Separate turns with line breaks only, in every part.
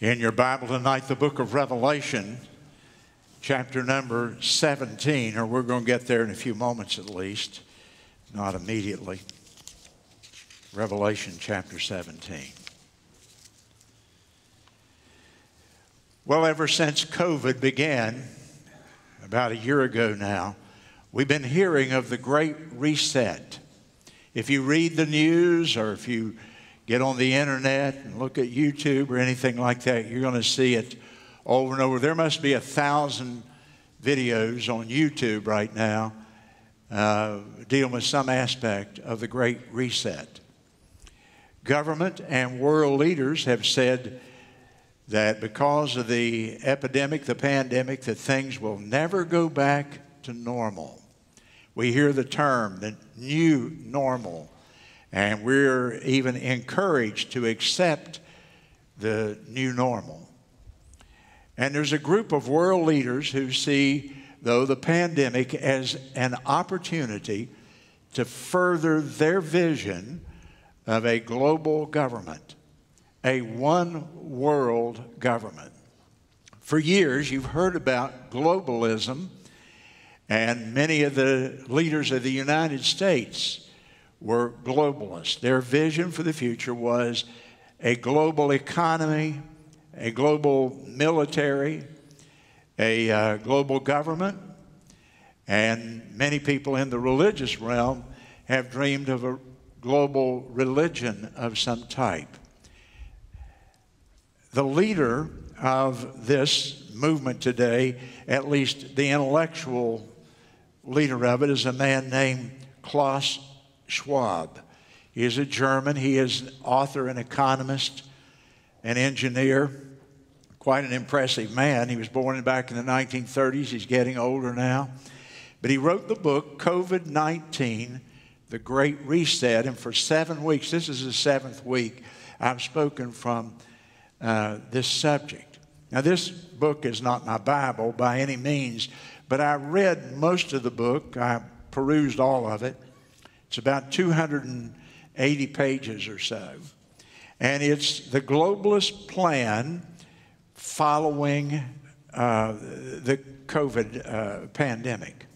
In your Bible tonight, the book of Revelation, chapter number 17, or we're going to get there in a few moments at least, not immediately. Revelation chapter 17. Well, ever since COVID began, about a year ago now, we've been hearing of the Great Reset. If you read the news or if you get on the internet and look at YouTube or anything like that, you're going to see it over and over. There must be a thousand videos on YouTube right now uh, dealing with some aspect of the Great Reset. Government and world leaders have said that because of the epidemic, the pandemic, that things will never go back to normal. We hear the term, the new normal, and we're even encouraged to accept the new normal. And there's a group of world leaders who see, though, the pandemic as an opportunity to further their vision of a global government, a one world government. For years, you've heard about globalism and many of the leaders of the United States were globalists. Their vision for the future was a global economy, a global military, a uh, global government, and many people in the religious realm have dreamed of a global religion of some type. The leader of this movement today, at least the intellectual leader of it is a man named Klaus Schwab. He is a German. He is an author, an economist, an engineer, quite an impressive man. He was born back in the 1930s. He's getting older now. But he wrote the book, COVID 19 The Great Reset. And for seven weeks, this is the seventh week, I've spoken from uh, this subject. Now, this book is not my Bible by any means, but I read most of the book, I perused all of it. It's about 280 pages or so. And it's the globalist plan following uh, the COVID uh, pandemic.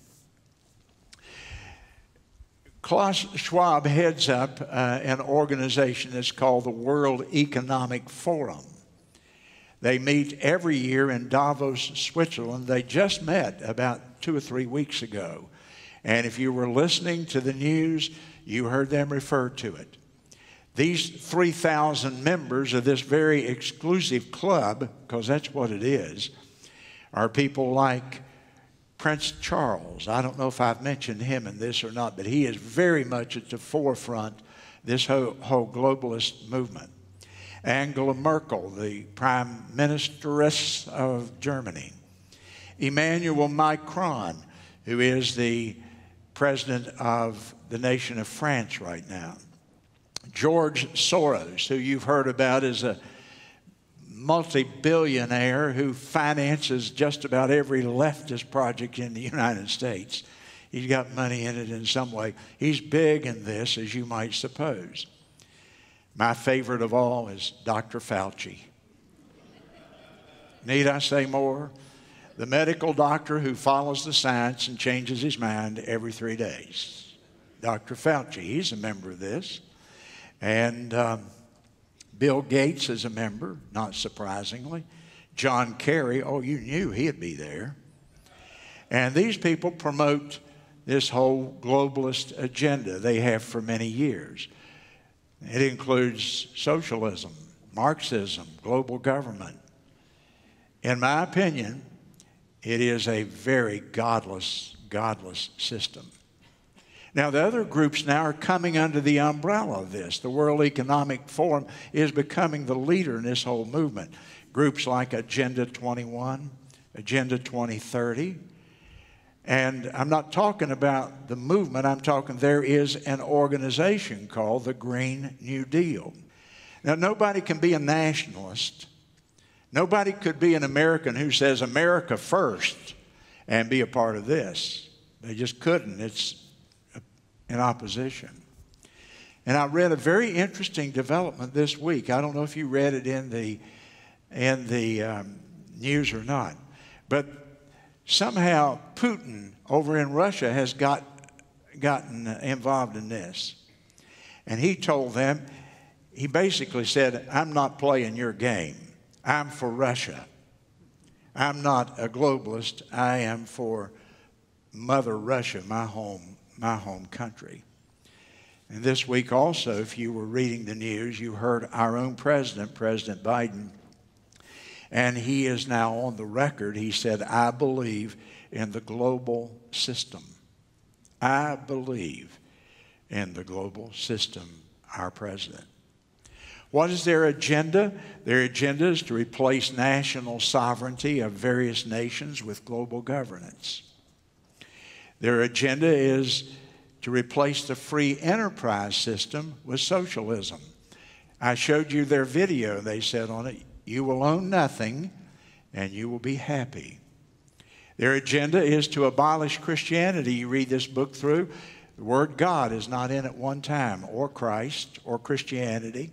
Klaus Schwab heads up uh, an organization that's called the World Economic Forum. They meet every year in Davos, Switzerland. They just met about two or three weeks ago. And if you were listening to the news, you heard them refer to it. These 3,000 members of this very exclusive club, because that's what it is, are people like Prince Charles. I don't know if I've mentioned him in this or not, but he is very much at the forefront this whole, whole globalist movement. Angela Merkel, the Prime Ministeress of Germany, Emmanuel Macron, who is the President of the nation of France right now, George Soros, who you've heard about as a multi billionaire who finances just about every leftist project in the United States. He's got money in it in some way. He's big in this, as you might suppose. My favorite of all is Dr. Fauci. Need I say more? The medical doctor who follows the science and changes his mind every three days. Dr. Fauci, he's a member of this. And um, Bill Gates is a member, not surprisingly. John Kerry, oh, you knew he'd be there. And these people promote this whole globalist agenda they have for many years. It includes socialism, Marxism, global government. In my opinion, it is a very godless, godless system. Now, the other groups now are coming under the umbrella of this. The World Economic Forum is becoming the leader in this whole movement. Groups like Agenda 21, Agenda 2030, and I'm not talking about the movement, I'm talking there is an organization called the Green New Deal. Now, nobody can be a nationalist. Nobody could be an American who says America first and be a part of this. They just couldn't. It's in opposition. And I read a very interesting development this week. I don't know if you read it in the in the um, news or not. But somehow Putin over in Russia has got, gotten involved in this. And he told them, he basically said, I'm not playing your game. I'm for Russia. I'm not a globalist. I am for Mother Russia, my home, my home country. And this week also, if you were reading the news, you heard our own president, President Biden, and he is now on the record. He said, I believe in the global system. I believe in the global system, our president. What is their agenda? Their agenda is to replace national sovereignty of various nations with global governance. Their agenda is to replace the free enterprise system with socialism. I showed you their video, they said on it, you will own nothing and you will be happy. Their agenda is to abolish Christianity. You read this book through, the word God is not in it one time, or Christ, or Christianity.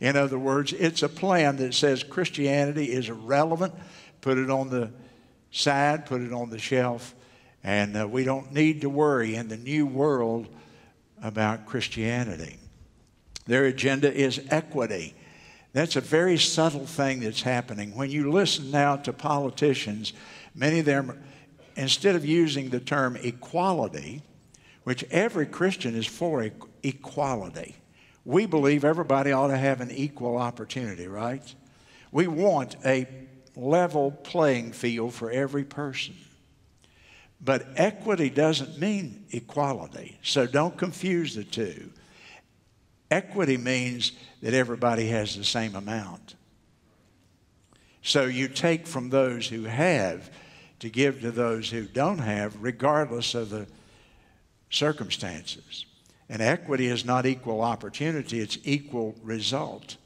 In other words, it's a plan that says Christianity is irrelevant, put it on the side, put it on the shelf, and uh, we don't need to worry in the new world about Christianity. Their agenda is equity. That's a very subtle thing that's happening. When you listen now to politicians, many of them, instead of using the term equality, which every Christian is for equality, we believe everybody ought to have an equal opportunity, right? We want a level playing field for every person. But equity doesn't mean equality, so don't confuse the two. Equity means that everybody has the same amount. So you take from those who have to give to those who don't have, regardless of the circumstances. And equity is not equal opportunity, it's equal result.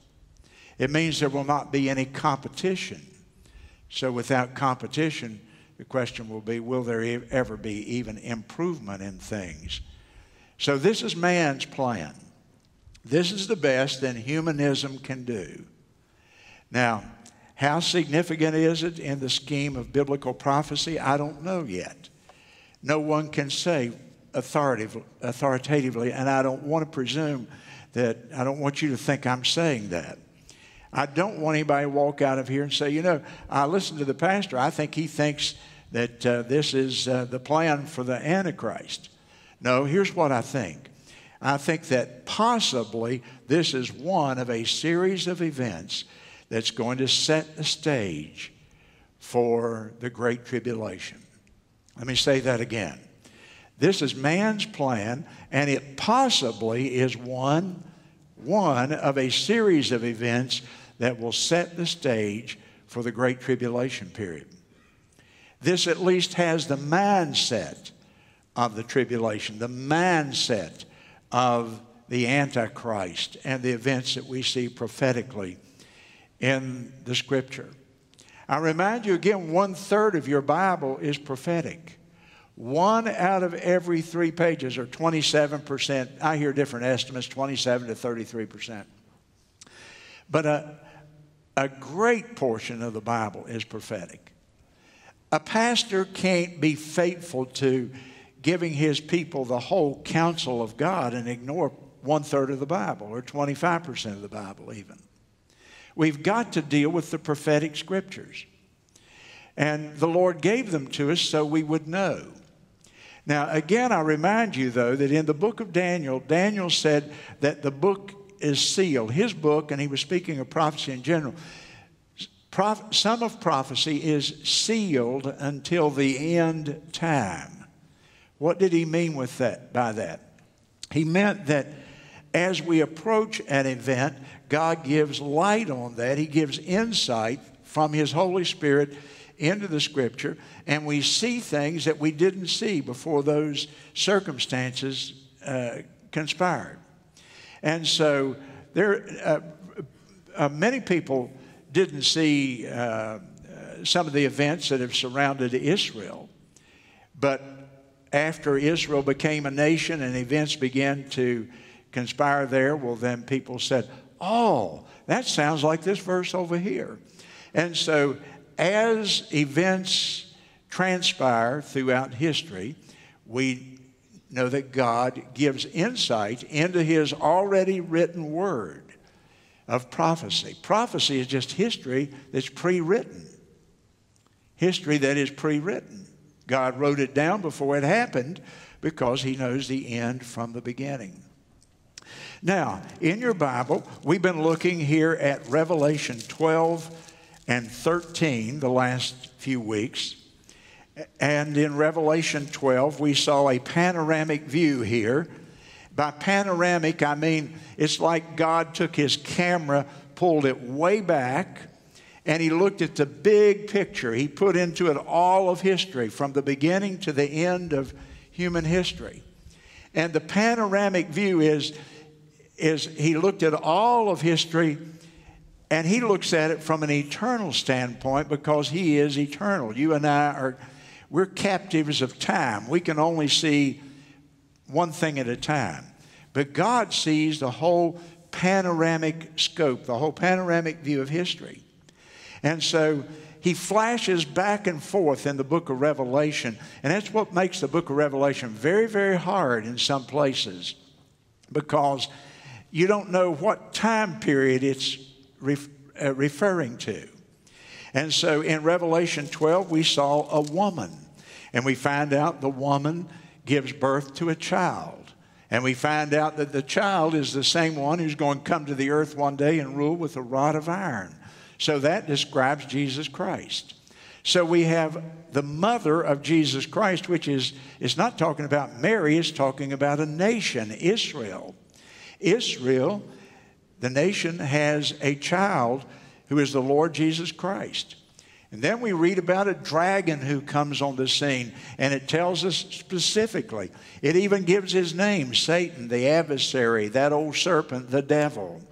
It means there will not be any competition. So without competition, the question will be will there ever be even improvement in things? So this is man's plan. This is the best that humanism can do. Now, how significant is it in the scheme of biblical prophecy? I don't know yet. No one can say authoritatively, and I don't want to presume that, I don't want you to think I'm saying that. I don't want anybody to walk out of here and say, you know, I listened to the pastor. I think he thinks that uh, this is uh, the plan for the Antichrist. No, here's what I think I think that possibly this is one of a series of events that's going to set the stage for the Great Tribulation. Let me say that again. This is man's plan, and it possibly is one, one of a series of events that will set the stage for the Great Tribulation period. This at least has the mindset of the tribulation, the mindset of the Antichrist and the events that we see prophetically in the Scripture. I remind you again, one third of your Bible is prophetic. One out of every three pages, or 27%, I hear different estimates, 27 to 33%. But a, a great portion of the Bible is prophetic. A pastor can't be faithful to giving his people the whole counsel of God and ignore one third of the Bible or 25% of the Bible, even. We've got to deal with the prophetic scriptures. And the Lord gave them to us so we would know. Now, again, I remind you, though, that in the book of Daniel, Daniel said that the book is sealed. His book, and he was speaking of prophecy in general, some of prophecy is sealed until the end time. What did he mean with that by that? He meant that as we approach an event, God gives light on that. He gives insight from his Holy Spirit into the scripture, and we see things that we didn't see before those circumstances uh, conspired. And so there, uh, uh, many people didn't see uh, uh, some of the events that have surrounded Israel, but after Israel became a nation and events began to conspire there, well, then people said, Oh, that sounds like this verse over here. And so, as events transpire throughout history, we know that God gives insight into His already written word of prophecy. Prophecy is just history that's pre written, history that is pre written. God wrote it down before it happened because He knows the end from the beginning. Now, in your Bible, we've been looking here at Revelation 12 and 13 the last few weeks. And in Revelation 12, we saw a panoramic view here. By panoramic, I mean it's like God took his camera, pulled it way back, and he looked at the big picture. He put into it all of history from the beginning to the end of human history. And the panoramic view is is he looked at all of history and he looks at it from an eternal standpoint because he is eternal. You and I are, we're captives of time. We can only see one thing at a time. But God sees the whole panoramic scope, the whole panoramic view of history. And so he flashes back and forth in the book of Revelation. And that's what makes the book of Revelation very, very hard in some places because you don't know what time period it's uh, referring to. And so in Revelation 12, we saw a woman, and we find out the woman gives birth to a child. And we find out that the child is the same one who's going to come to the earth one day and rule with a rod of iron. So that describes Jesus Christ. So we have the mother of Jesus Christ, which is, is not talking about Mary, it's talking about a nation, Israel. Israel, the nation, has a child who is the Lord Jesus Christ. And then we read about a dragon who comes on the scene, and it tells us specifically. It even gives his name Satan, the adversary, that old serpent, the devil.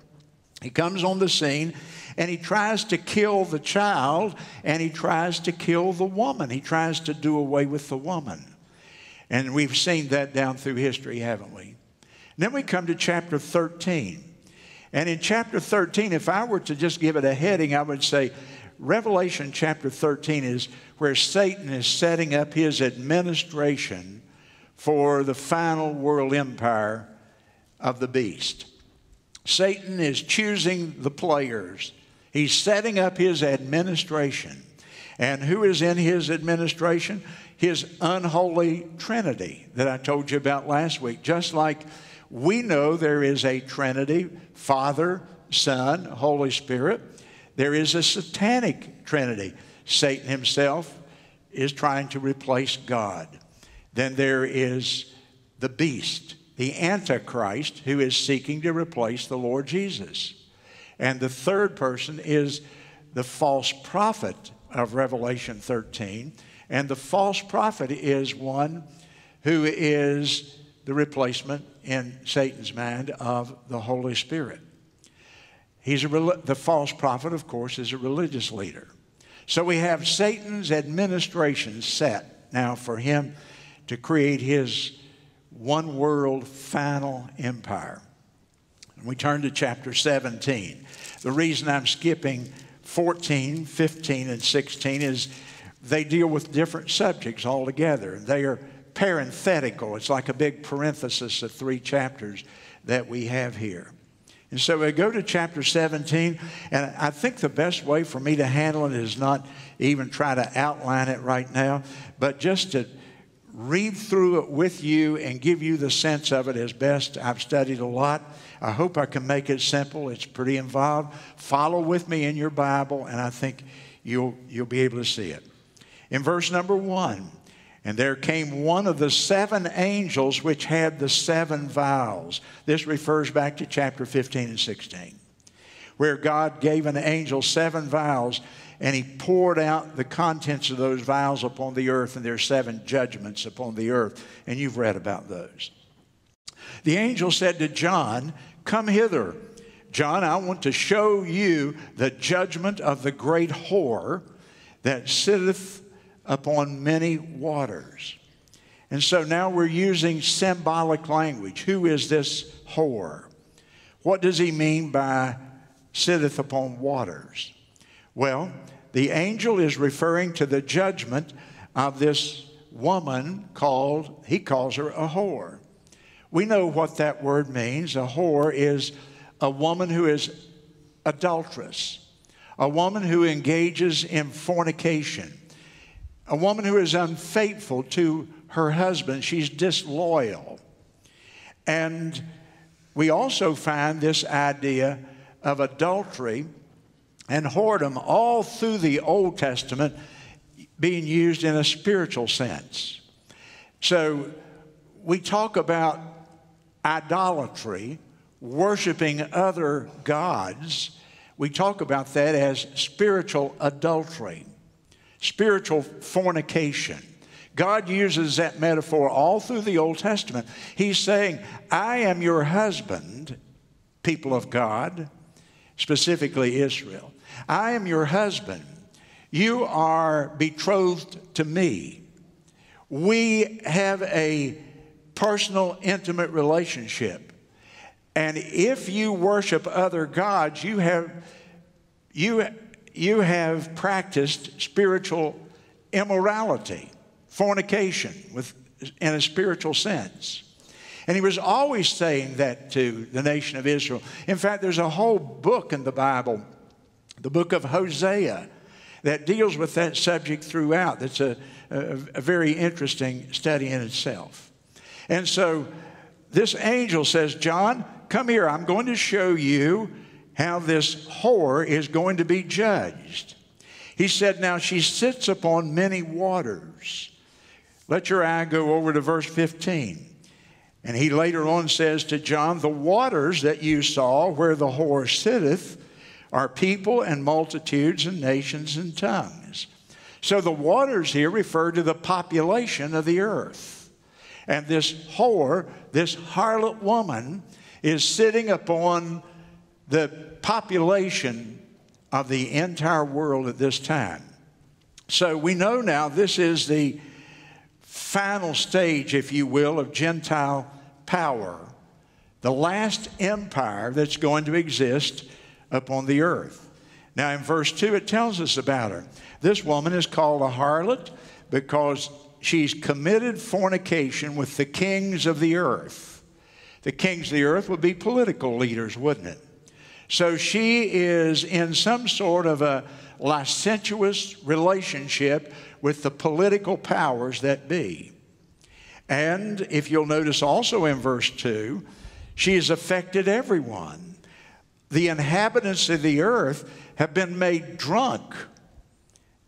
He comes on the scene and he tries to kill the child and he tries to kill the woman. He tries to do away with the woman. And we've seen that down through history, haven't we? Then we come to chapter 13. And in chapter 13, if I were to just give it a heading, I would say Revelation chapter 13 is where Satan is setting up his administration for the final world empire of the beast. Satan is choosing the players, he's setting up his administration. And who is in his administration? His unholy trinity that I told you about last week. Just like we know there is a Trinity Father, Son, Holy Spirit. There is a satanic Trinity. Satan himself is trying to replace God. Then there is the beast, the Antichrist, who is seeking to replace the Lord Jesus. And the third person is the false prophet of Revelation 13. And the false prophet is one who is the replacement in Satan's mind of the Holy Spirit. He's the false prophet, of course, is a religious leader. So we have Satan's administration set now for him to create his one world final empire. And we turn to chapter 17. The reason I'm skipping 14, 15, and 16 is they deal with different subjects altogether. They are parenthetical. It's like a big parenthesis of three chapters that we have here. And so we go to chapter 17, and I think the best way for me to handle it is not even try to outline it right now, but just to read through it with you and give you the sense of it as best. I've studied a lot. I hope I can make it simple. It's pretty involved. Follow with me in your Bible, and I think you'll, you'll be able to see it. In verse number one, and there came one of the seven angels which had the seven vials. This refers back to chapter 15 and 16, where God gave an angel seven vials and he poured out the contents of those vials upon the earth, and there are seven judgments upon the earth. And you've read about those. The angel said to John, Come hither. John, I want to show you the judgment of the great whore that sitteth upon many waters. And so now we're using symbolic language. Who is this whore? What does he mean by sitteth upon waters? Well, the angel is referring to the judgment of this woman called, he calls her a whore. We know what that word means. A whore is a woman who is adulterous, a woman who engages in fornication, a woman who is unfaithful to her husband. She's disloyal. And we also find this idea of adultery and whoredom all through the Old Testament being used in a spiritual sense. So we talk about idolatry, worshiping other gods. We talk about that as spiritual adultery, spiritual fornication. God uses that metaphor all through the Old Testament. He's saying, I am your husband, people of God, specifically Israel. I am your husband. You are betrothed to me. We have a personal, intimate relationship. And if you worship other gods, you have, you, you have practiced spiritual immorality, fornication with, in a spiritual sense. And he was always saying that to the nation of Israel. In fact, there's a whole book in the Bible the book of Hosea that deals with that subject throughout. That's a, a, a very interesting study in itself. And so this angel says, John, come here. I'm going to show you how this whore is going to be judged. He said, Now she sits upon many waters. Let your eye go over to verse 15. And he later on says to John, The waters that you saw where the whore sitteth are people and multitudes and nations and tongues. So the waters here refer to the population of the earth. And this whore, this harlot woman, is sitting upon the population of the entire world at this time. So we know now this is the final stage, if you will, of Gentile power, the last empire that's going to exist upon the earth. Now, in verse 2, it tells us about her. This woman is called a harlot because she's committed fornication with the kings of the earth. The kings of the earth would be political leaders, wouldn't it? So she is in some sort of a licentious relationship with the political powers that be. And if you'll notice also in verse 2, she has affected everyone the inhabitants of the earth have been made drunk.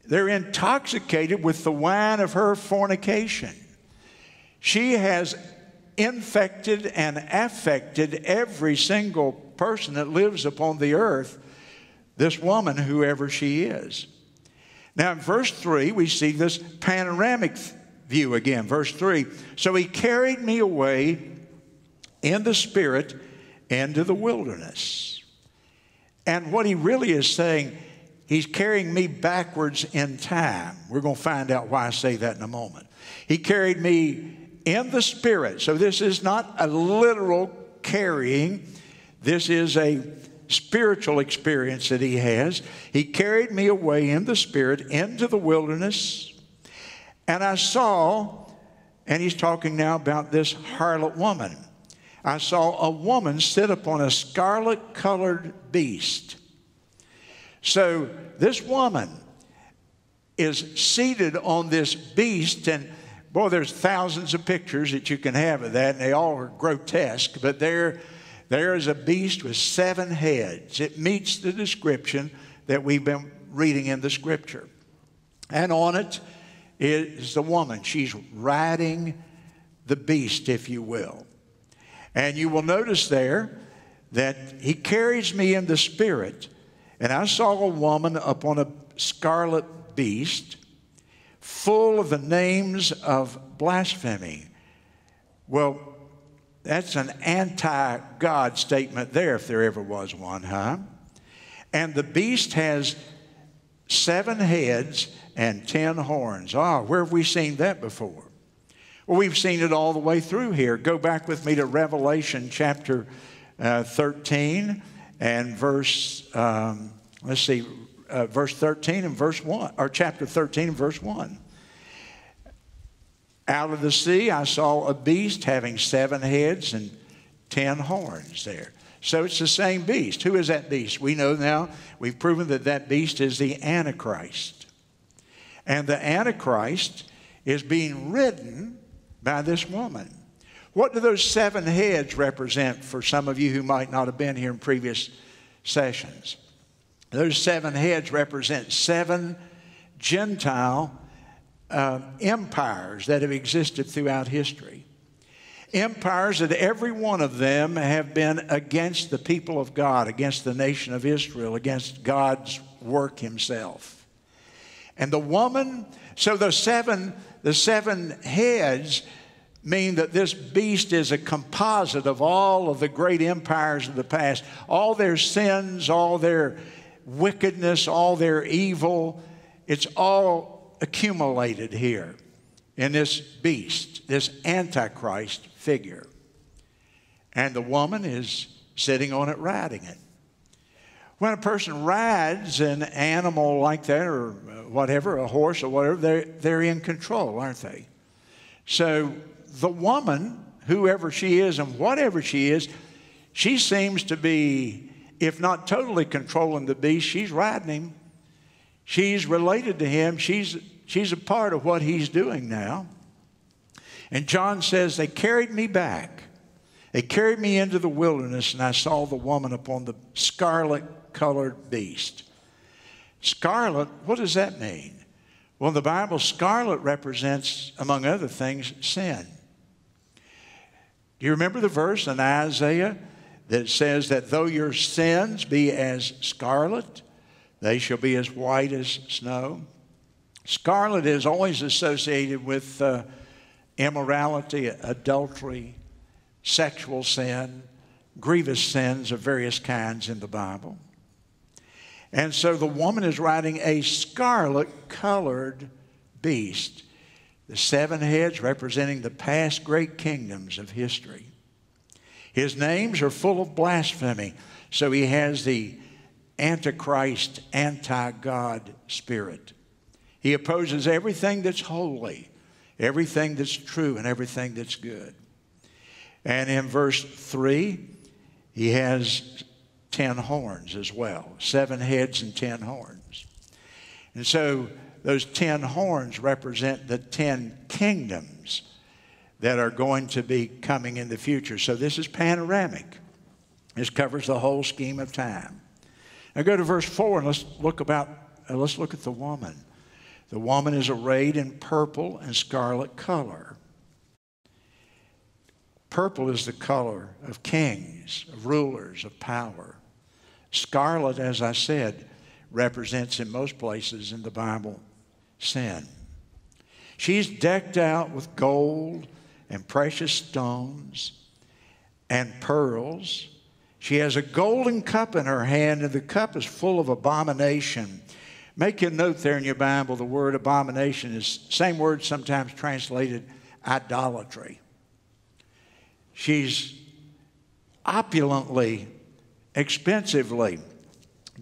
They're intoxicated with the wine of her fornication. She has infected and affected every single person that lives upon the earth, this woman, whoever she is. Now, in verse 3, we see this panoramic view again. Verse 3 So he carried me away in the spirit into the wilderness and what he really is saying, he's carrying me backwards in time. We're going to find out why I say that in a moment. He carried me in the spirit. So this is not a literal carrying, this is a spiritual experience that he has. He carried me away in the spirit into the wilderness, and I saw, and he's talking now about this harlot woman. I saw a woman sit upon a scarlet colored beast. So this woman is seated on this beast, and boy, there's thousands of pictures that you can have of that, and they all are grotesque, but there, there is a beast with seven heads. It meets the description that we've been reading in the scripture. And on it is the woman. She's riding the beast, if you will. And you will notice there that he carries me in the spirit, and I saw a woman upon a scarlet beast, full of the names of blasphemy. Well, that's an anti God statement there, if there ever was one, huh? And the beast has seven heads and ten horns. Ah, where have we seen that before? Well, we've seen it all the way through here. Go back with me to Revelation chapter uh, 13 and verse, um, let's see, uh, verse 13 and verse 1, or chapter 13 and verse 1. Out of the sea I saw a beast having seven heads and ten horns there. So it's the same beast. Who is that beast? We know now, we've proven that that beast is the Antichrist. And the Antichrist is being ridden by this woman. What do those seven heads represent for some of you who might not have been here in previous sessions? Those seven heads represent seven Gentile uh, empires that have existed throughout history. Empires that every one of them have been against the people of God, against the nation of Israel, against God's work Himself. And the woman, so the seven, the seven heads mean that this beast is a composite of all of the great empires of the past, all their sins, all their wickedness, all their evil. It's all accumulated here in this beast, this Antichrist figure. And the woman is sitting on it, riding it. When a person rides an animal like that, or whatever, a horse or whatever, they're, they're in control, aren't they? So the woman, whoever she is and whatever she is, she seems to be, if not totally controlling the beast, she's riding him. She's related to him. She's, she's a part of what he's doing now. And John says, They carried me back. They carried me into the wilderness, and I saw the woman upon the scarlet colored beast. Scarlet, what does that mean? Well, in the Bible, scarlet represents, among other things, sin. Do you remember the verse in Isaiah that says that though your sins be as scarlet, they shall be as white as snow? Scarlet is always associated with uh, immorality, adultery, sexual sin, grievous sins of various kinds in the Bible. And so the woman is riding a scarlet colored beast the seven heads representing the past great kingdoms of history. His names are full of blasphemy, so he has the antichrist, anti God spirit. He opposes everything that's holy, everything that's true, and everything that's good. And in verse 3, he has ten horns as well seven heads and ten horns. And so those ten horns represent the ten kingdoms that are going to be coming in the future. So this is panoramic. This covers the whole scheme of time. Now go to verse 4 and let's look about uh, let's look at the woman. The woman is arrayed in purple and scarlet color. Purple is the color of kings, of rulers, of power. Scarlet, as I said, represents in most places in the Bible sin. She's decked out with gold and precious stones and pearls. She has a golden cup in her hand, and the cup is full of abomination. Make a note there in your Bible. The word abomination is same word sometimes translated idolatry. She's opulently, expensively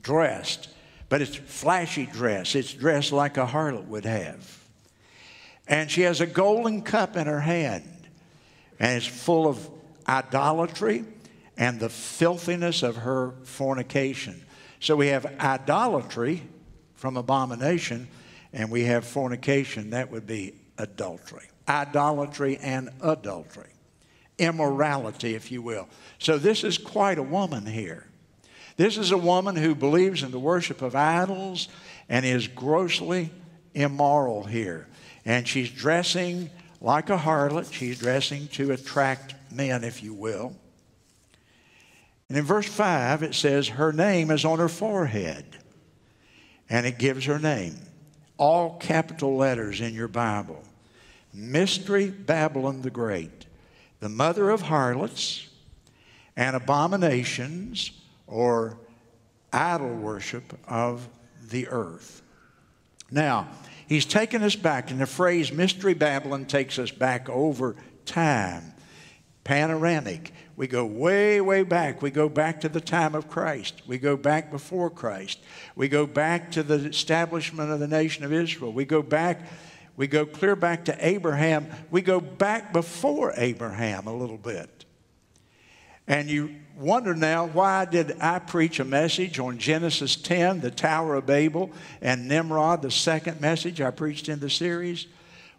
dressed but it's flashy dress. It's dressed like a harlot would have. And she has a golden cup in her hand, and it's full of idolatry and the filthiness of her fornication. So we have idolatry from abomination, and we have fornication. That would be adultery. Idolatry and adultery. Immorality, if you will. So this is quite a woman here. This is a woman who believes in the worship of idols and is grossly immoral here. And she's dressing like a harlot. She's dressing to attract men, if you will. And in verse 5, it says, Her name is on her forehead. And it gives her name. All capital letters in your Bible. Mystery Babylon the Great, the mother of harlots and abominations or idol worship of the earth. Now, he's taken us back, and the phrase Mystery Babylon takes us back over time, panoramic. We go way, way back. We go back to the time of Christ. We go back before Christ. We go back to the establishment of the nation of Israel. We go back, we go clear back to Abraham. We go back before Abraham a little bit. And you wonder now, why did I preach a message on Genesis 10, the Tower of Babel, and Nimrod, the second message I preached in the series?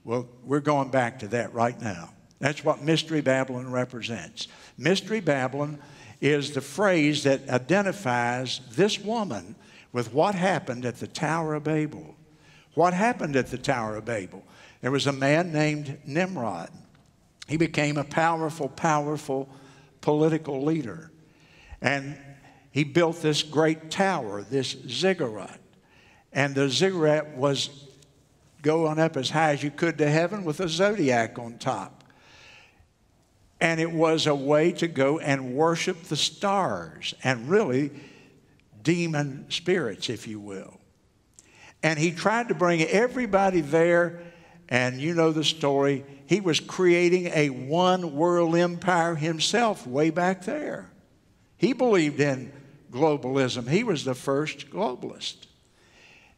Well, we're going back to that right now. That's what Mystery Babylon represents. Mystery Babylon is the phrase that identifies this woman with what happened at the Tower of Babel. What happened at the Tower of Babel? There was a man named Nimrod. He became a powerful, powerful political leader. And he built this great tower, this ziggurat. And the ziggurat was going up as high as you could to heaven with a zodiac on top. And it was a way to go and worship the stars and really demon spirits, if you will. And he tried to bring everybody there, and you know the story. He was creating a one world empire himself way back there. He believed in globalism, he was the first globalist.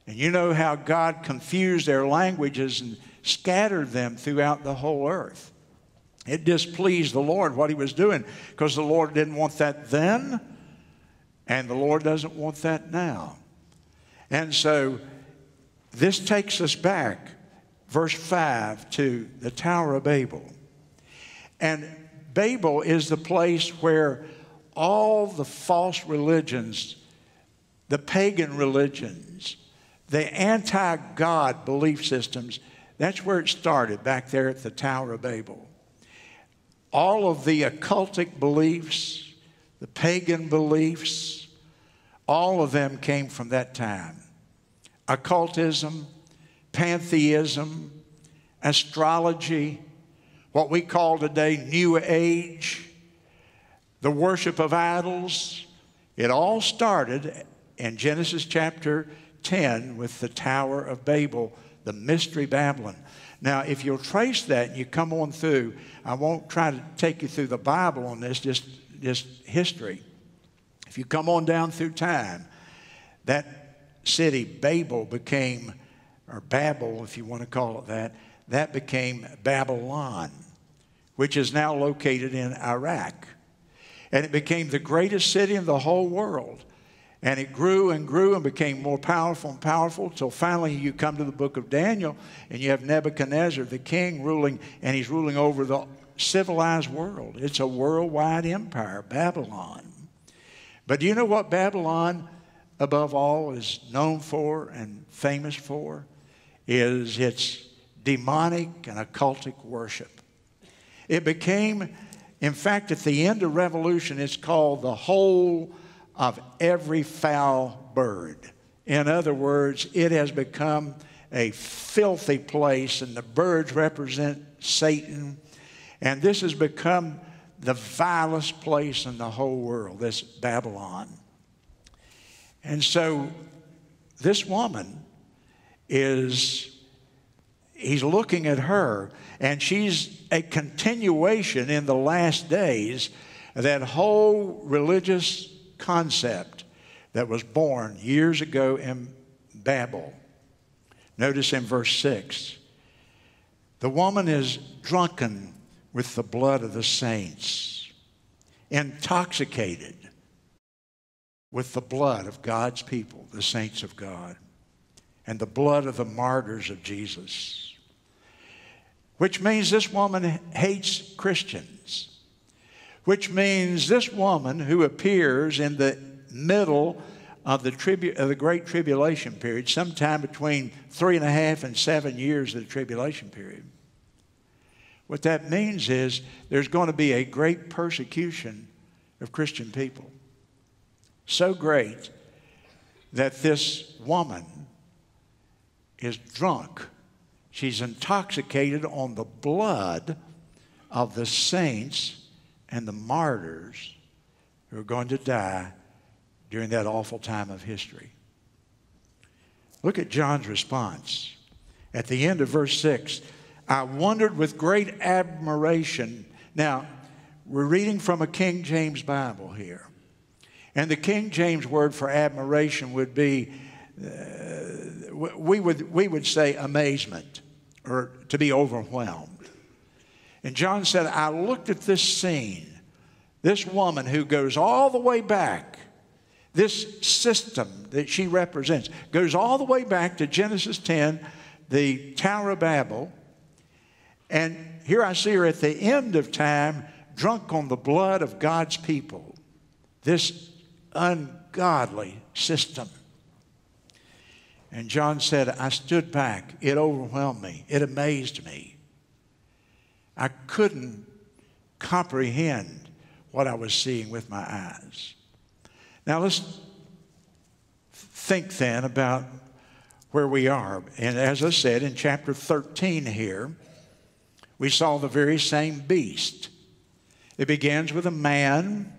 And you know how God confused their languages and scattered them throughout the whole earth. It displeased the Lord what he was doing because the Lord didn't want that then, and the Lord doesn't want that now. And so this takes us back, verse 5, to the Tower of Babel. And Babel is the place where all the false religions, the pagan religions, the anti God belief systems, that's where it started back there at the Tower of Babel all of the occultic beliefs, the pagan beliefs, all of them came from that time. Occultism, pantheism, astrology, what we call today New Age, the worship of idols, it all started in Genesis chapter 10 with the Tower of Babel, the Mystery Babylon. Now, if you'll trace that and you come on through, I won't try to take you through the Bible on this, just, just history. If you come on down through time, that city, Babel, became, or Babel, if you want to call it that, that became Babylon, which is now located in Iraq. And it became the greatest city in the whole world. And it grew and grew and became more powerful and powerful until finally you come to the book of Daniel and you have Nebuchadnezzar, the king, ruling, and he's ruling over the civilized world. It's a worldwide empire, Babylon. But do you know what Babylon, above all, is known for and famous for? Is its demonic and occultic worship. It became, in fact, at the end of Revelation, it's called the whole of every foul bird. In other words, it has become a filthy place, and the birds represent Satan. And this has become the vilest place in the whole world, this Babylon. And so this woman is, he's looking at her, and she's a continuation in the last days of that whole religious concept that was born years ago in Babel. Notice in verse 6 the woman is drunken with the blood of the saints, intoxicated with the blood of God's people, the saints of God, and the blood of the martyrs of Jesus. Which means this woman hates Christians which means this woman who appears in the middle of the, tribu- of the Great Tribulation period, sometime between three and a half and seven years of the tribulation period. What that means is there's going to be a great persecution of Christian people. So great that this woman is drunk. She's intoxicated on the blood of the saints and the martyrs who are going to die during that awful time of history. Look at John's response. At the end of verse 6, I wondered with great admiration. Now, we're reading from a King James Bible here. And the King James word for admiration would be, uh, we, would, we would say amazement or to be overwhelmed. And John said, I looked at this scene, this woman who goes all the way back, this system that she represents goes all the way back to Genesis 10, the Tower of Babel. And here I see her at the end of time, drunk on the blood of God's people. This ungodly system. And John said, I stood back. It overwhelmed me. It amazed me. I couldn't comprehend what I was seeing with my eyes. Now let's think then about where we are. And as I said in chapter 13 here, we saw the very same beast. It begins with a man,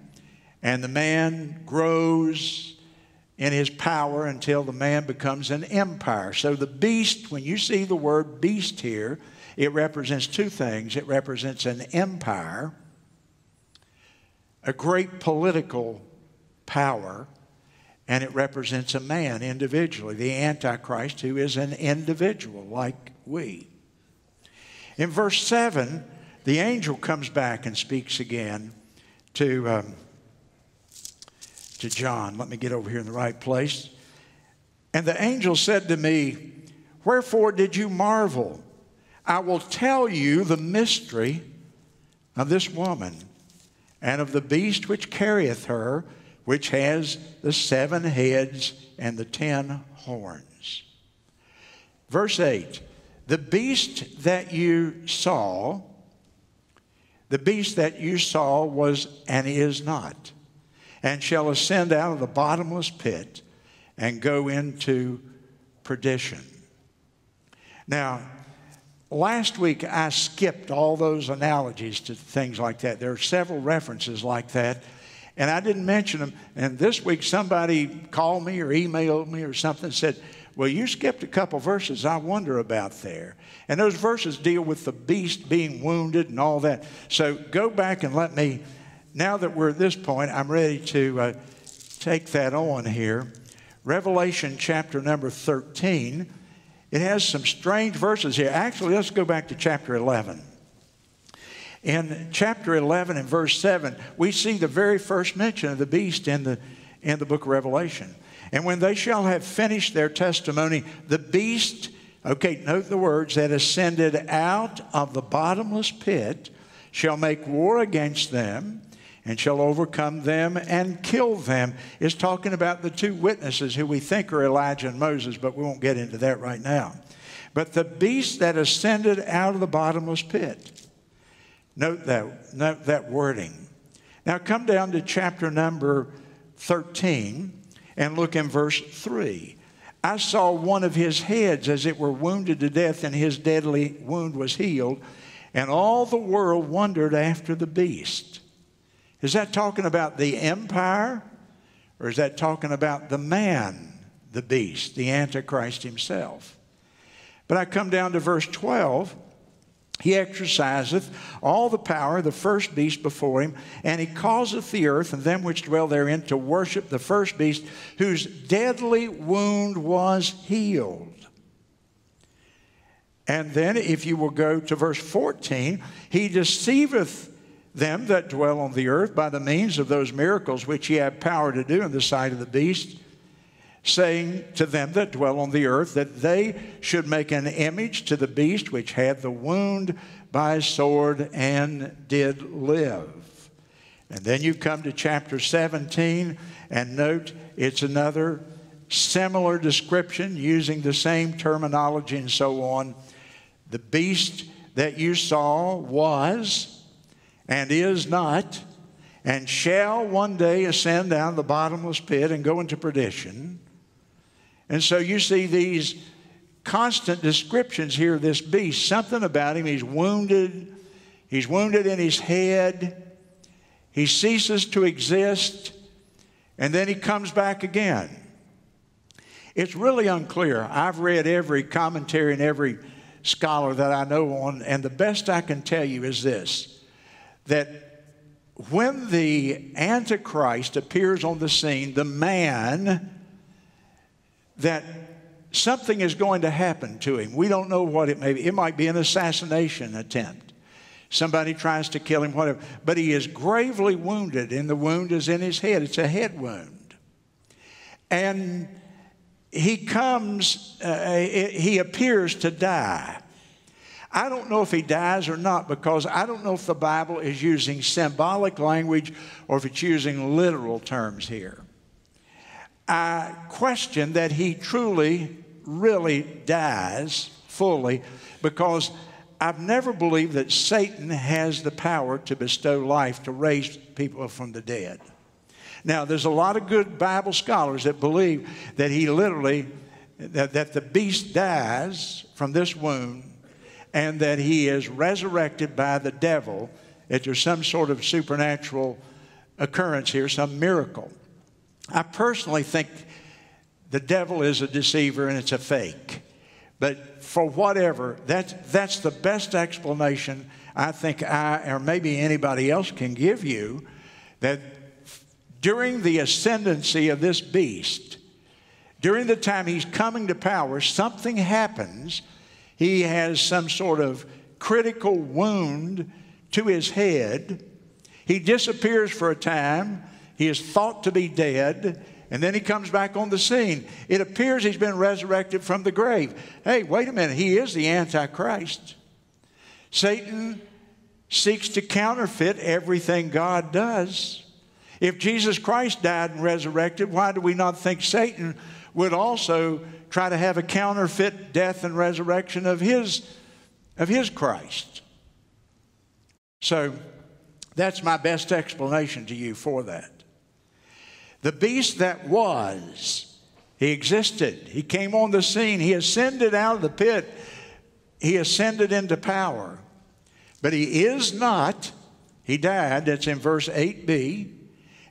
and the man grows in his power until the man becomes an empire. So the beast, when you see the word beast here, it represents two things it represents an empire, a great political power, and it represents a man individually, the Antichrist, who is an individual like we. In verse 7, the angel comes back and speaks again to, um, to John. Let me get over here in the right place. And the angel said to me, Wherefore did you marvel? I will tell you the mystery of this woman and of the beast which carrieth her, which has the seven heads and the ten horns. Verse 8 The beast that you saw, the beast that you saw was and is not, and shall ascend out of the bottomless pit and go into perdition. Now, last week I skipped all those analogies to things like that. There are several references like that, and I didn't mention them. And this week somebody called me or emailed me or something and said, Well, you skipped a couple verses I wonder about there. And those verses deal with the beast being wounded and all that. So go back and let me, now that we're at this point, I'm ready to uh, take that on here. Revelation chapter number 13 it has some strange verses here. Actually, let's go back to chapter 11. In chapter 11 and verse 7, we see the very first mention of the beast in the, in the book of Revelation. And when they shall have finished their testimony, the beast, okay, note the words, that ascended out of the bottomless pit shall make war against them and shall overcome them and kill them is talking about the two witnesses who we think are Elijah and Moses, but we won't get into that right now. But the beast that ascended out of the bottomless pit. Note that, note that wording. Now come down to chapter number 13 and look in verse 3. I saw one of his heads as it were wounded to death, and his deadly wound was healed. And all the world wondered after the beast. Is that talking about the empire or is that talking about the man, the beast, the Antichrist himself? But I come down to verse 12. He exerciseth all the power of the first beast before him, and he causeth the earth and them which dwell therein to worship the first beast, whose deadly wound was healed. And then, if you will go to verse 14, he deceiveth them that dwell on the earth by the means of those miracles which he had power to do in the sight of the beast, saying to them that dwell on the earth that they should make an image to the beast which had the wound by sword and did live. And then you come to chapter 17 and note it's another similar description using the same terminology and so on. The beast that you saw was and is not, and shall one day ascend down the bottomless pit and go into perdition. And so you see these constant descriptions here of this beast. Something about him, he's wounded, he's wounded in his head, he ceases to exist, and then he comes back again. It's really unclear. I've read every commentary and every scholar that I know on, and the best I can tell you is this that when the Antichrist appears on the scene, the man that something is going to happen to him. We don't know what it may be. It might be an assassination attempt. Somebody tries to kill him, whatever. But he is gravely wounded, and the wound is in his head. It's a head wound. And he comes, uh, he appears to die. I don't know if he dies or not because I don't know if the Bible is using symbolic language or if it's using literal terms here. I question that he truly, really dies fully because I've never believed that Satan has the power to bestow life to raise people from the dead. Now, there's a lot of good Bible scholars that believe that he literally, that, that the beast dies from this wound and that he is resurrected by the devil, that there's some sort of supernatural occurrence here, some miracle. I personally think the devil is a deceiver and it's a fake. But for whatever, that's, that's the best explanation I think I, or maybe anybody else can give you, that during the ascendancy of this beast, during the time he's coming to power, something happens. He has some sort of critical wound to his head. He disappears for a time. He is thought to be dead, and then he comes back on the scene. It appears he's been resurrected from the grave. Hey, wait a minute, he is the Antichrist. Satan seeks to counterfeit everything God does. If Jesus Christ died and resurrected, why do we not think Satan would also try to have a counterfeit death and resurrection of his, of his Christ? So that's my best explanation to you for that. The beast that was, he existed. He came on the scene. He ascended out of the pit. He ascended into power. But he is not, he died, that's in verse 8b,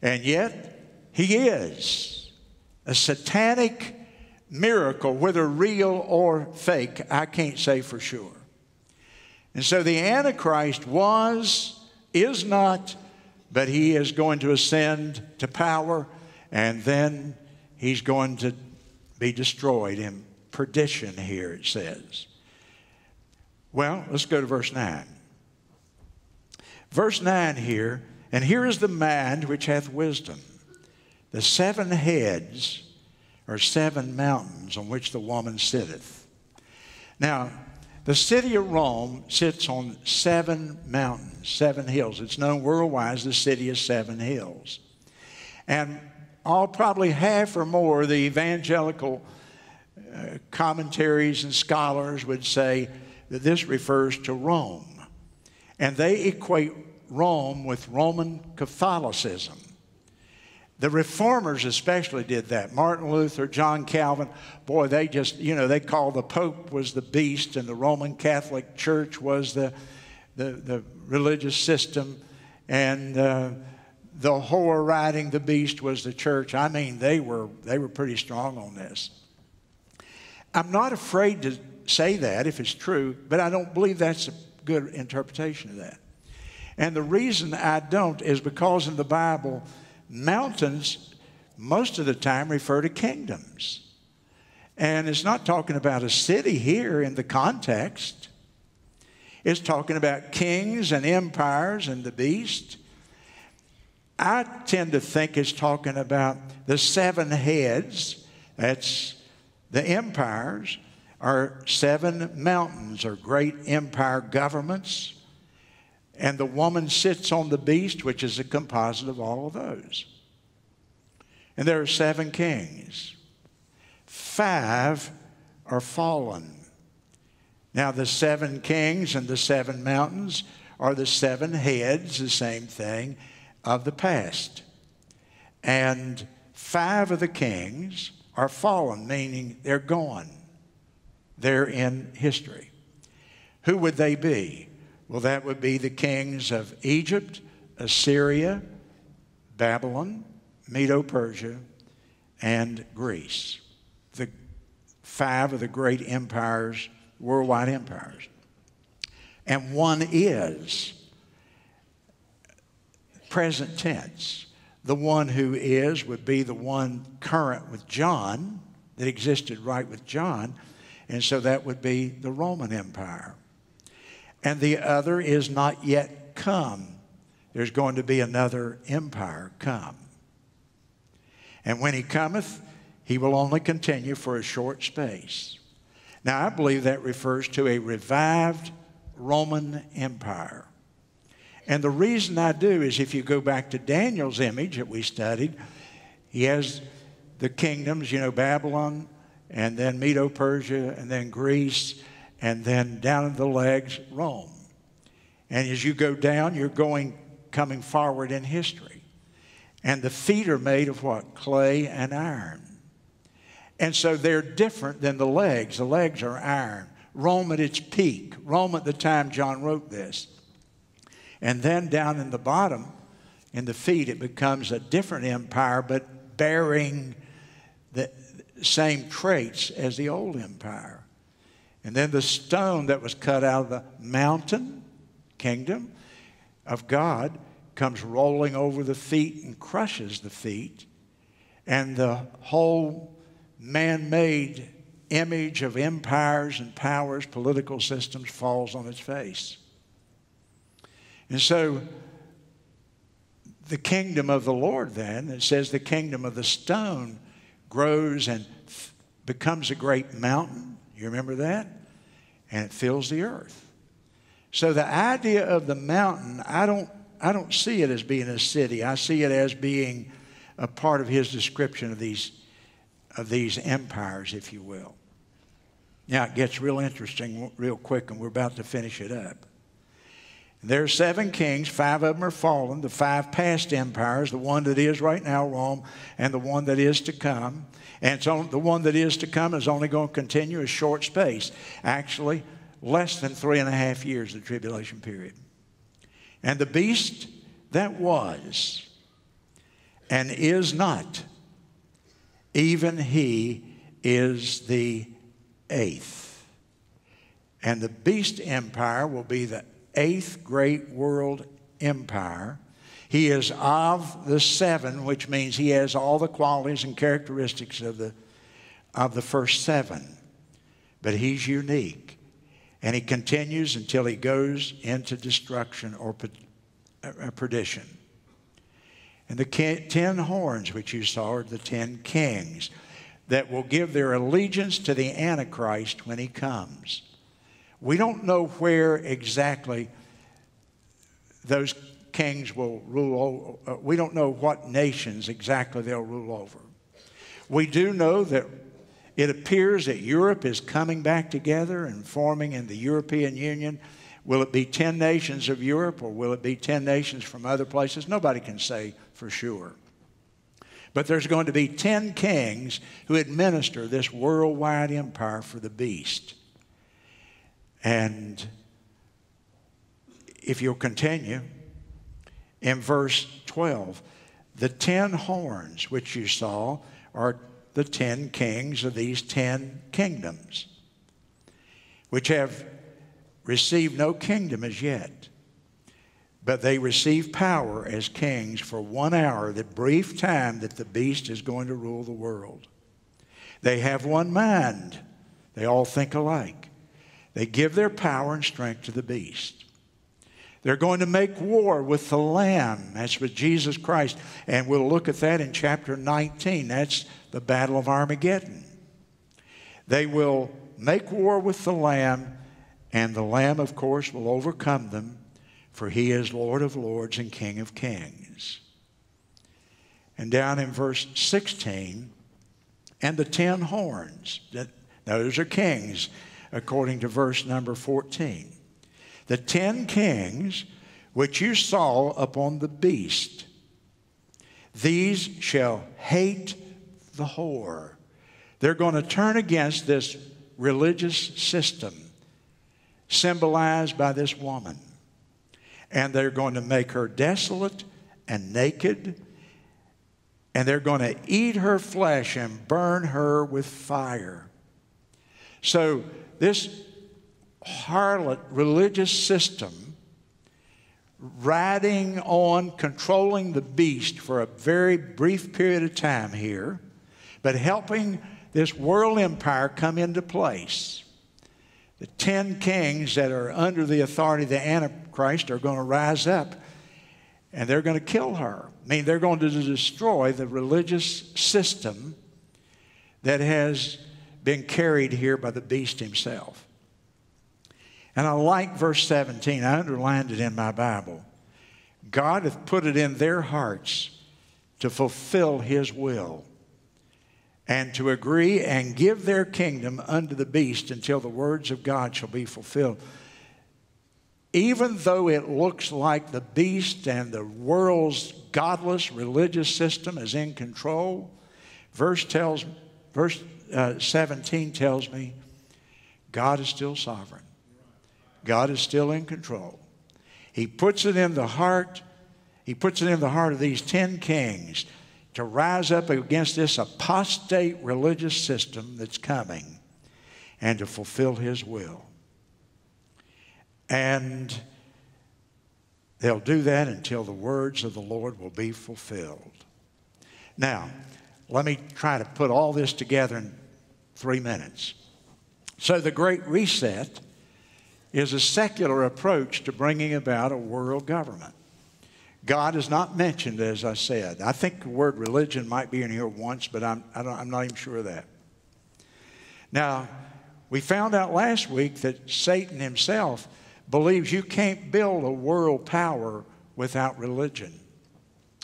and yet he is. A satanic miracle, whether real or fake, I can't say for sure. And so the Antichrist was, is not, but he is going to ascend to power and then he's going to be destroyed in perdition here, it says. Well, let's go to verse 9. Verse 9 here, and here is the mind which hath wisdom. The seven heads are seven mountains on which the woman sitteth. Now, the city of Rome sits on seven mountains, seven hills. It's known worldwide as the city of seven hills. And all probably half or more of the evangelical uh, commentaries and scholars would say that this refers to Rome. And they equate Rome with Roman Catholicism. The reformers especially did that. Martin Luther, John Calvin, boy, they just, you know, they called the Pope was the beast and the Roman Catholic Church was the, the, the religious system. And uh, the whore riding the beast was the church. I mean, they were, they were pretty strong on this. I'm not afraid to say that if it's true, but I don't believe that's a good interpretation of that. And the reason I don't is because in the Bible, mountains most of the time refer to kingdoms. And it's not talking about a city here in the context. It's talking about kings and empires and the beast. I tend to think it's talking about the seven heads, that's the empires, are seven mountains or great empire governments. And the woman sits on the beast, which is a composite of all of those. And there are seven kings. Five are fallen. Now, the seven kings and the seven mountains are the seven heads, the same thing of the past. And five of the kings are fallen, meaning they're gone. They're in history. Who would they be? Well, that would be the kings of Egypt, Assyria, Babylon, Medo Persia, and Greece. The five of the great empires, worldwide empires. And one is present tense. The one who is would be the one current with John, that existed right with John, and so that would be the Roman Empire. And the other is not yet come. There's going to be another empire come. And when he cometh, he will only continue for a short space. Now, I believe that refers to a revived Roman Empire. And the reason I do is if you go back to Daniel's image that we studied, he has the kingdoms, you know, Babylon, and then Medo Persia, and then Greece, and then down in the legs, Rome. And as you go down, you're going, coming forward in history. And the feet are made of what? Clay and iron. And so they're different than the legs. The legs are iron. Rome at its peak, Rome at the time John wrote this. And then down in the bottom, in the feet, it becomes a different empire, but bearing the same traits as the old empire. And then the stone that was cut out of the mountain kingdom of God comes rolling over the feet and crushes the feet. And the whole man made image of empires and powers, political systems falls on its face. And so the kingdom of the Lord, then, it says the kingdom of the stone grows and becomes a great mountain. You remember that? And it fills the earth. So the idea of the mountain, I don't, I don't see it as being a city. I see it as being a part of his description of these, of these empires, if you will. Now it gets real interesting real quick, and we're about to finish it up. There are seven kings, five of them are fallen, the five past empires, the one that is right now, Rome, and the one that is to come. And only, the one that is to come is only going to continue a short space, actually, less than three and a half years, the tribulation period. And the beast that was and is not, even he is the eighth. And the beast empire will be the eighth great world empire. He is of the seven, which means he has all the qualities and characteristics of the, of the first seven. But he's unique. And he continues until he goes into destruction or uh, perdition. And the ten horns which you saw are the ten kings that will give their allegiance to the Antichrist when he comes. We don't know where exactly those kings will rule over. Uh, we don't know what nations exactly they'll rule over. We do know that it appears that Europe is coming back together and forming in the European Union. Will it be 10 nations of Europe or will it be 10 nations from other places? Nobody can say for sure. But there's going to be 10 kings who administer this worldwide empire for the beast. And if you'll continue, in verse 12, the ten horns which you saw are the ten kings of these ten kingdoms, which have received no kingdom as yet, but they receive power as kings for one hour, the brief time that the beast is going to rule the world. They have one mind, they all think alike. They give their power and strength to the beast. They're going to make war with the Lamb. That's with Jesus Christ. And we'll look at that in chapter 19. That's the Battle of Armageddon. They will make war with the Lamb, and the Lamb, of course, will overcome them, for he is Lord of lords and King of kings. And down in verse 16, and the ten horns. that Those are kings according to verse number 14. The ten kings which you saw upon the beast, these shall hate the whore. They're going to turn against this religious system symbolized by this woman. And they're going to make her desolate and naked. And they're going to eat her flesh and burn her with fire. So this harlot religious system riding on, controlling the beast for a very brief period of time here, but helping this world empire come into place. The ten kings that are under the authority of the Antichrist are going to rise up and they're going to kill her. I mean, they're going to destroy the religious system that has been carried here by the beast himself. And I like verse 17. I underlined it in my Bible. God hath put it in their hearts to fulfill his will and to agree and give their kingdom unto the beast until the words of God shall be fulfilled. Even though it looks like the beast and the world's godless religious system is in control, verse tells verse uh, 17 tells me God is still sovereign. God is still in control. He puts it in the heart, he puts it in the heart of these 10 kings to rise up against this apostate religious system that's coming and to fulfill his will. And they'll do that until the words of the Lord will be fulfilled. Now, let me try to put all this together in three minutes. So, the Great Reset is a secular approach to bringing about a world government. God is not mentioned, as I said. I think the word religion might be in here once, but I'm, I am not even sure of that. Now, we found out last week that Satan himself believes you can't build a world power without religion.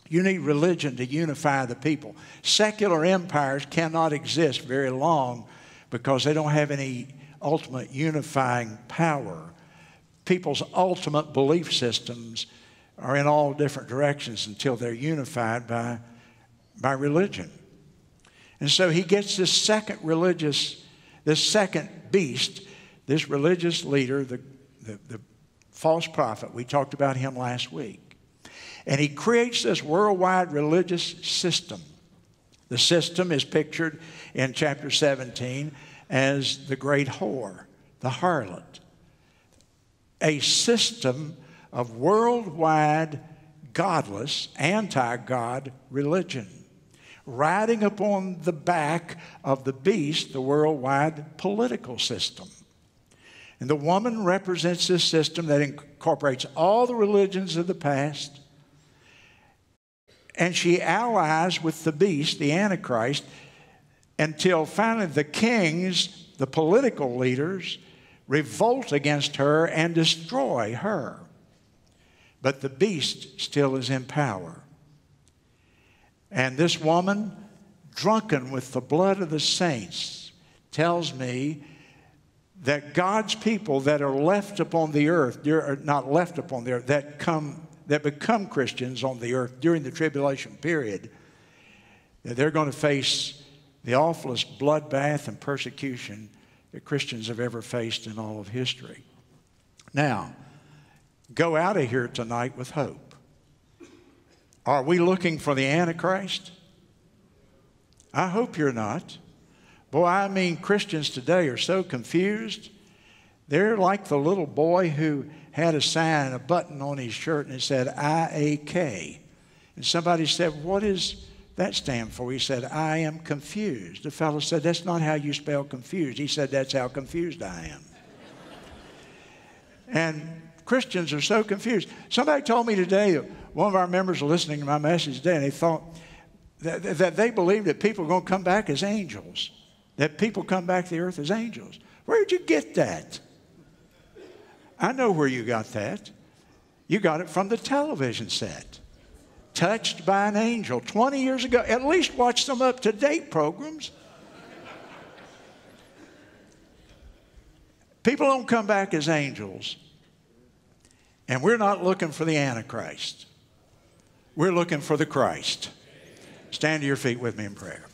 You need religion to unify the people. Secular empires cannot exist very long because they don't have any ultimate unifying power. People's ultimate belief systems are in all different directions until they're unified by, by religion. And so he gets this second religious, this second beast, this religious leader, the, the, the false prophet. We talked about him last week. And he creates this worldwide religious system. The system is pictured in chapter 17 as the great whore, the harlot. A system of worldwide godless, anti God religion, riding upon the back of the beast, the worldwide political system. And the woman represents this system that incorporates all the religions of the past. And she allies with the beast, the Antichrist, until finally the kings, the political leaders, revolt against her and destroy her. But the beast still is in power. And this woman, drunken with the blood of the saints, tells me that God's people that are left upon the earth, not left upon the earth, that come that become Christians on the earth during the tribulation period, that they're going to face the awfulest bloodbath and persecution that Christians have ever faced in all of history. Now, go out of here tonight with hope. Are we looking for the Antichrist? I hope you're not. Boy, I mean, Christians today are so confused. They're like the little boy who had a sign, a button on his shirt, and it said IAK. And somebody said, What does that stand for? He said, I am confused. The fellow said, That's not how you spell confused. He said, That's how confused I am. and Christians are so confused. Somebody told me today, one of our members was listening to my message today, and they thought that, that they believe that people are going to come back as angels, that people come back to the earth as angels. Where did you get that? I know where you got that. You got it from the television set. Touched by an angel 20 years ago. At least watch some up to date programs. People don't come back as angels. And we're not looking for the Antichrist. We're looking for the Christ. Stand to your feet with me in prayer.